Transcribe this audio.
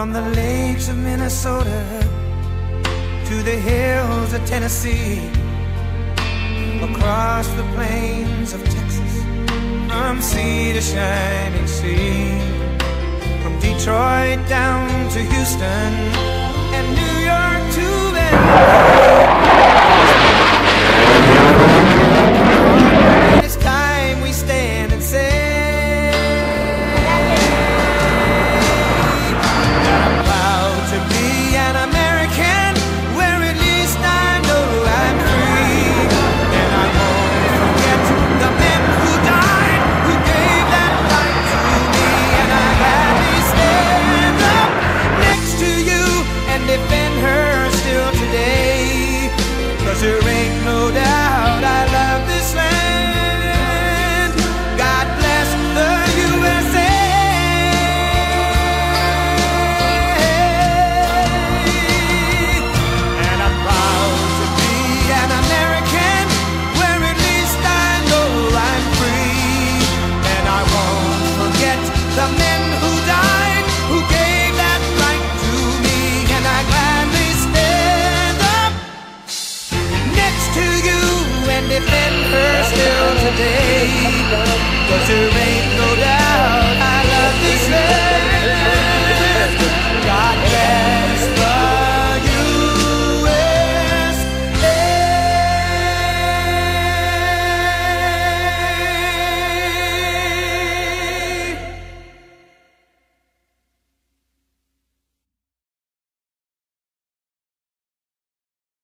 From the lakes of Minnesota to the hills of Tennessee, across the plains of Texas, from sea to shining sea, from Detroit down to Houston and New still today. Cause there ain't no doubt.